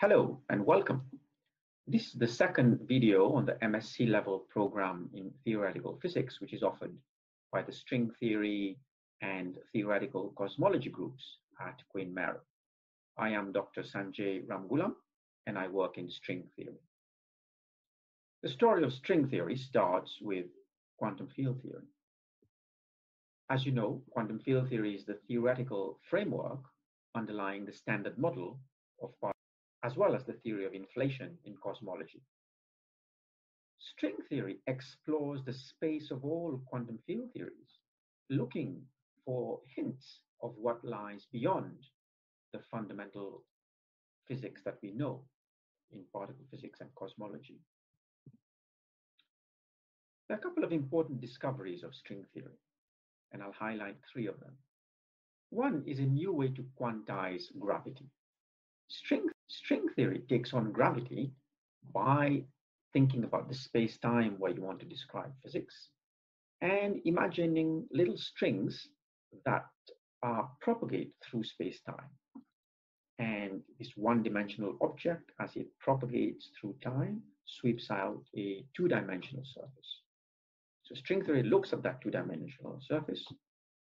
Hello and welcome. This is the second video on the MSc level program in theoretical physics, which is offered by the string theory and theoretical cosmology groups at Queen Mary. I am Dr. Sanjaye Ramgoolam and I work in string theory. The story of string theory starts with quantum field theory. As you know, quantum field theory is the theoretical framework underlying the standard model of as well as the theory of inflation in cosmology. String theory explores the space of all quantum field theories, looking for hints of what lies beyond the fundamental physics that we know in particle physics and cosmology. There are a couple of important discoveries of string theory, and I'll highlight three of them. One is a new way to quantize gravity. String, string theory takes on gravity by thinking about the space-time where you want to describe physics and imagining little strings that uh, propagate through space-time. And this one-dimensional object, as it propagates through time, sweeps out a two-dimensional surface. So string theory looks at that two-dimensional surface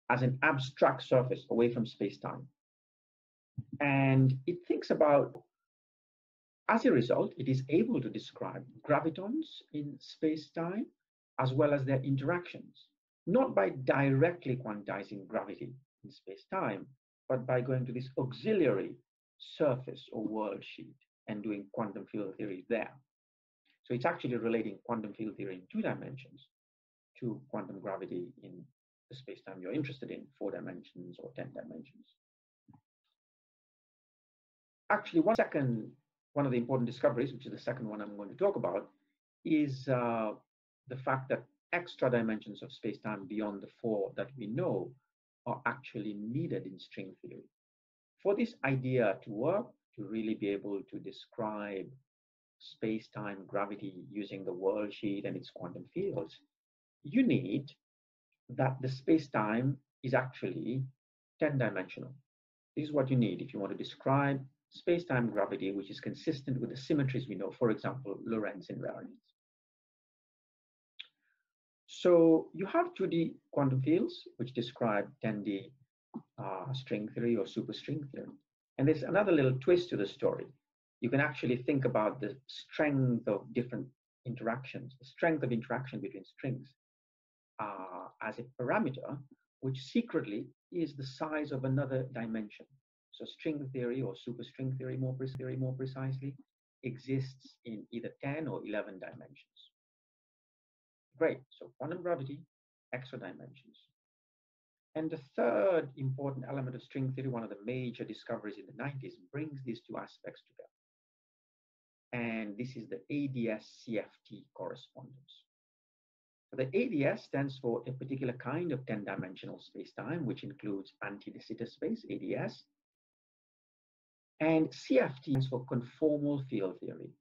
as an abstract surface away from space-time and it thinks about, as a result, it is able to describe gravitons in space-time as well as their interactions, not by directly quantizing gravity in space-time, but by going to this auxiliary surface or world sheet and doing quantum field theory there. So it's actually relating quantum field theory in two dimensions to quantum gravity in the space-time you're interested in, four dimensions or 10 dimensions actually one second, one of the important discoveries, which is the second one I'm going to talk about, is uh, the fact that extra dimensions of space-time beyond the four that we know are actually needed in string theory. For this idea to work, to really be able to describe space-time gravity using the world sheet and its quantum fields, you need that the space-time is actually 10-dimensional. This is what you need if you want to describe space-time gravity, which is consistent with the symmetries we know, for example, Lorentz invariance. So you have 2D quantum fields, which describe 10D uh, string theory or superstring theory. And there's another little twist to the story. You can actually think about the strength of different interactions, the strength of interaction between strings uh, as a parameter, which secretly is the size of another dimension. So string theory or superstring theory more, theory more precisely exists in either 10 or 11 dimensions. Great, so quantum gravity, extra dimensions. And the third important element of string theory, one of the major discoveries in the 90s, brings these two aspects together. And this is the ADS-CFT correspondence. So the ADS stands for a particular kind of 10-dimensional space-time, which includes anti-de Sitter space, ADS, and CFT stands for conformal field theory,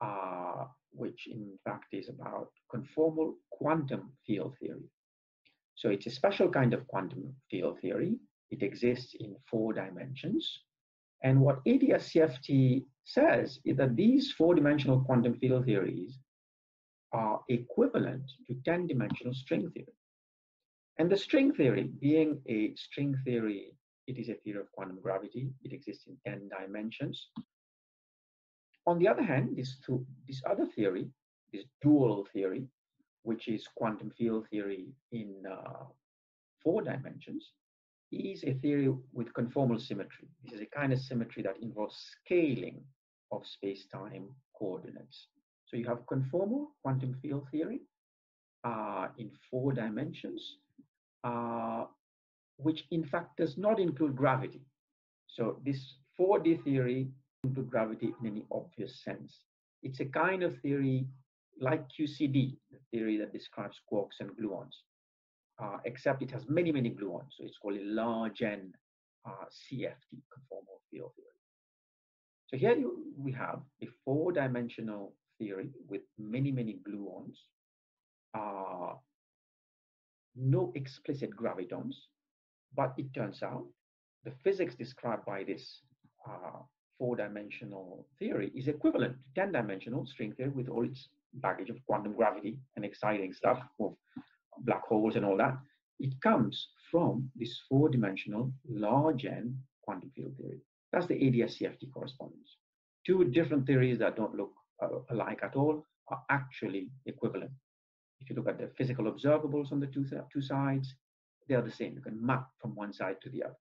uh, which in fact is about conformal quantum field theory. So it's a special kind of quantum field theory. It exists in four dimensions. And what ADS-CFT says is that these four-dimensional quantum field theories are equivalent to 10-dimensional string theory. And the string theory, being a string theory it is a theory of quantum gravity. It exists in 10 dimensions. On the other hand, this, this other theory, this dual theory, which is quantum field theory in uh, four dimensions, is a theory with conformal symmetry. This is a kind of symmetry that involves scaling of space-time coordinates. So you have conformal quantum field theory uh, in four dimensions, uh, which in fact does not include gravity. So this 4D theory include gravity in any obvious sense. It's a kind of theory like QCD, the theory that describes quarks and gluons, uh, except it has many, many gluons. So it's called a large N uh, CFT, conformal field theory. So here you, we have a four-dimensional theory with many, many gluons, uh, no explicit gravitons, but it turns out the physics described by this uh, four-dimensional theory is equivalent to 10-dimensional string theory with all its baggage of quantum gravity and exciting stuff of black holes and all that. It comes from this four-dimensional large N quantum field theory. That's the ADS-CFT correspondence. Two different theories that don't look uh, alike at all are actually equivalent. If you look at the physical observables on the two, two sides, they are the same. You can map from one side to the other.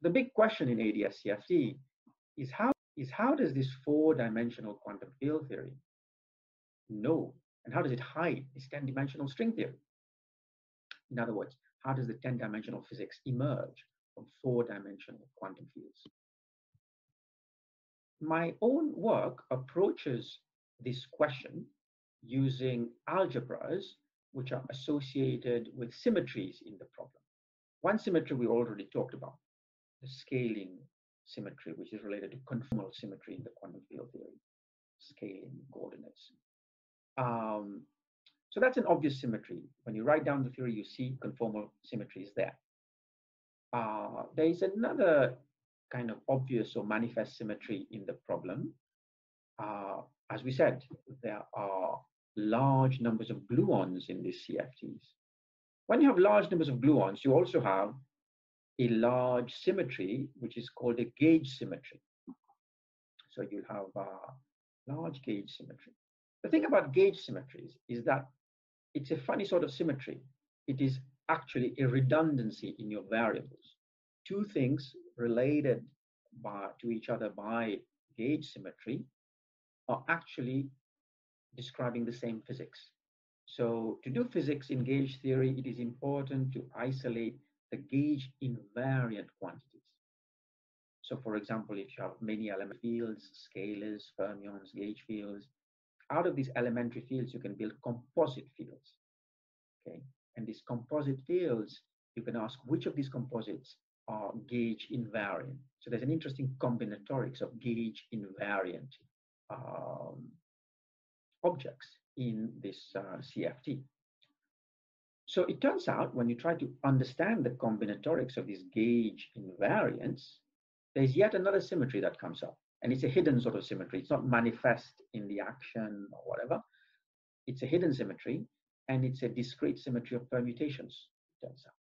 The big question in ADS-CFT is how, is how does this four-dimensional quantum field theory know, and how does it hide this 10-dimensional string theory? In other words, how does the 10-dimensional physics emerge from four-dimensional quantum fields? My own work approaches this question using algebras which are associated with symmetries in the problem. One symmetry we already talked about, the scaling symmetry, which is related to conformal symmetry in the quantum field theory, scaling coordinates. Um, so that's an obvious symmetry. When you write down the theory, you see conformal symmetries there. Uh, there is another kind of obvious or manifest symmetry in the problem. Uh, as we said, there are large numbers of gluons in these CFTs. When you have large numbers of gluons, you also have a large symmetry, which is called a gauge symmetry. So you'll have a large gauge symmetry. The thing about gauge symmetries is that it's a funny sort of symmetry. It is actually a redundancy in your variables. Two things related by, to each other by gauge symmetry are actually describing the same physics. So to do physics in gauge theory, it is important to isolate the gauge invariant quantities. So for example, if you have many element fields, scalars, fermions, gauge fields, out of these elementary fields, you can build composite fields. Okay, and these composite fields, you can ask which of these composites are gauge invariant. So there's an interesting combinatorics of gauge invariant um, objects in this uh, CFT. So it turns out when you try to understand the combinatorics of these gauge invariants, there's yet another symmetry that comes up. And it's a hidden sort of symmetry. It's not manifest in the action or whatever. It's a hidden symmetry, and it's a discrete symmetry of permutations, turns out.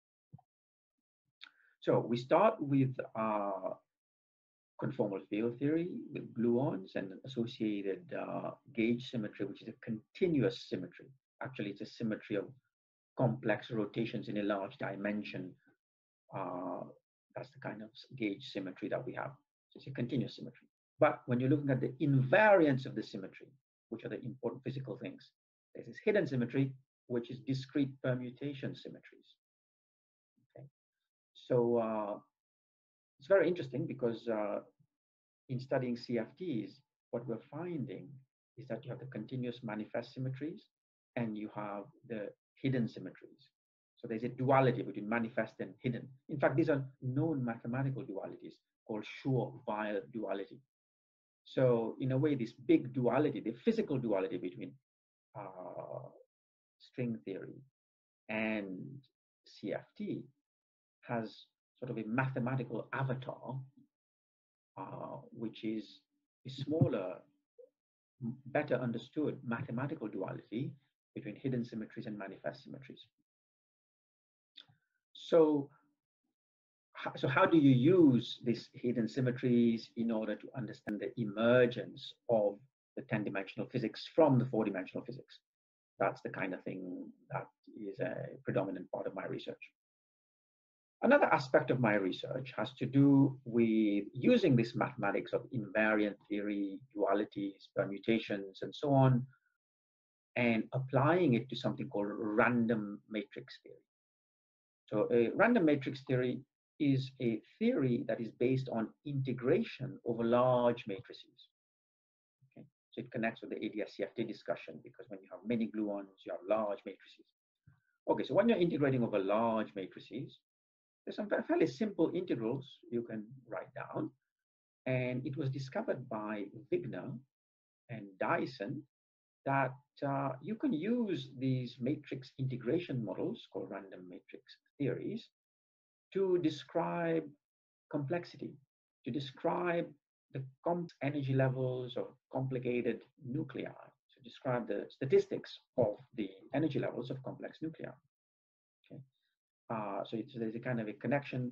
So we start with uh, conformal field theory with gluons and associated uh, gauge symmetry, which is a continuous symmetry. Actually, it's a symmetry of complex rotations in a large dimension. Uh, that's the kind of gauge symmetry that we have. So it's a continuous symmetry. But when you're looking at the invariance of the symmetry, which are the important physical things, there's this hidden symmetry, which is discrete permutation symmetries. Okay. So uh, it's very interesting because uh, in studying CFTs, what we're finding is that you have the continuous manifest symmetries and you have the hidden symmetries. So there's a duality between manifest and hidden. In fact, these are known mathematical dualities called Schur-Weyl duality. So in a way, this big duality, the physical duality between uh, string theory and CFT has sort of a mathematical avatar, uh, which is a smaller, better understood mathematical duality between hidden symmetries and manifest symmetries. So, so how do you use these hidden symmetries in order to understand the emergence of the 10-dimensional physics from the four-dimensional physics? That's the kind of thing that is a predominant part of my research. Another aspect of my research has to do with using this mathematics of invariant theory, dualities, permutations, and so on, and applying it to something called random matrix theory. So a random matrix theory is a theory that is based on integration over large matrices. Okay? So it connects with the ADS-CFT discussion because when you have many gluons, you have large matrices. Okay, so when you're integrating over large matrices, there's some fairly simple integrals you can write down. And it was discovered by Wigner and Dyson that uh, you can use these matrix integration models called random matrix theories to describe complexity, to describe the energy levels of complicated nuclei to describe the statistics of the energy levels of complex nuclei. Uh, so there's a kind of a connection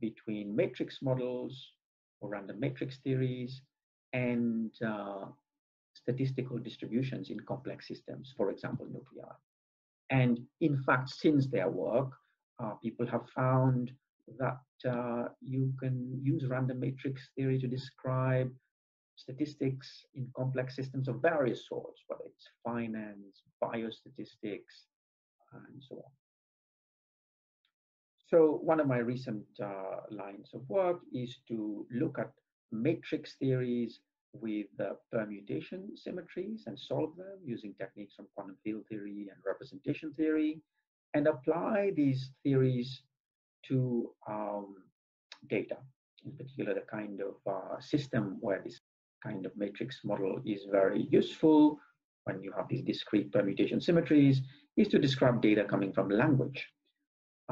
between matrix models or random matrix theories and uh, statistical distributions in complex systems, for example, nuclei. And in fact, since their work, uh, people have found that uh, you can use random matrix theory to describe statistics in complex systems of various sorts, whether it's finance, biostatistics, and so on. So one of my recent uh, lines of work is to look at matrix theories with uh, permutation symmetries and solve them using techniques from quantum field theory and representation theory and apply these theories to um, data, in particular the kind of uh, system where this kind of matrix model is very useful when you have these discrete permutation symmetries is to describe data coming from language.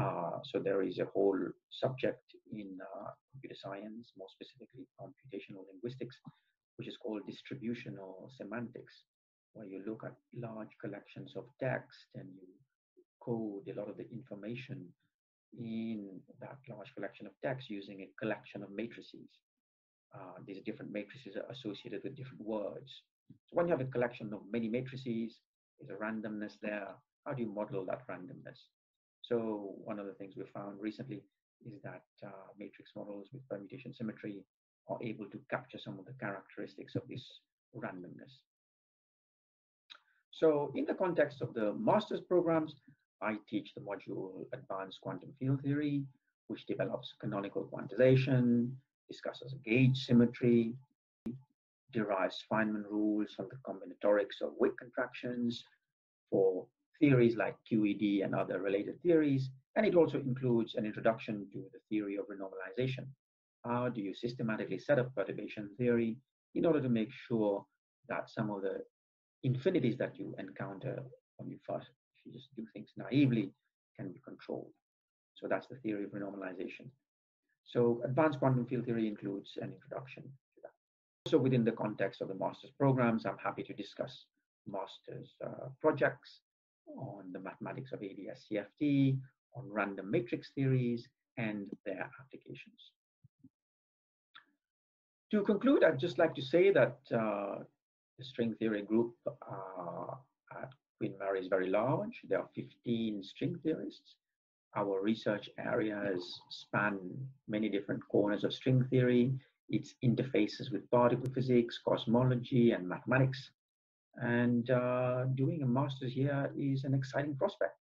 Uh, so there is a whole subject in uh, computer science, more specifically computational linguistics, which is called distributional semantics, where you look at large collections of text and you code a lot of the information in that large collection of text using a collection of matrices. Uh, these different matrices are associated with different words. So when you have a collection of many matrices, there's a randomness there. How do you model that randomness? So one of the things we found recently is that uh, matrix models with permutation symmetry are able to capture some of the characteristics of this randomness. So in the context of the master's programs, I teach the module Advanced Quantum Field Theory, which develops canonical quantization, discusses gauge symmetry, derives Feynman rules from the combinatorics of Wick contractions for theories like QED and other related theories. And it also includes an introduction to the theory of renormalization. How do you systematically set up perturbation theory in order to make sure that some of the infinities that you encounter when you first if you just do things naively, can be controlled. So that's the theory of renormalization. So advanced quantum field theory includes an introduction to that. Also within the context of the master's programs, I'm happy to discuss master's uh, projects on the mathematics of AdS-CFT, on random matrix theories, and their applications. To conclude, I'd just like to say that uh, the string theory group uh, at Queen Mary is very large. There are 15 string theorists. Our research areas span many different corners of string theory, its interfaces with particle physics, cosmology, and mathematics. And uh, doing a master's here is an exciting prospect.